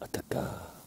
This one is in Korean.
어떨까?